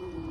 Mm.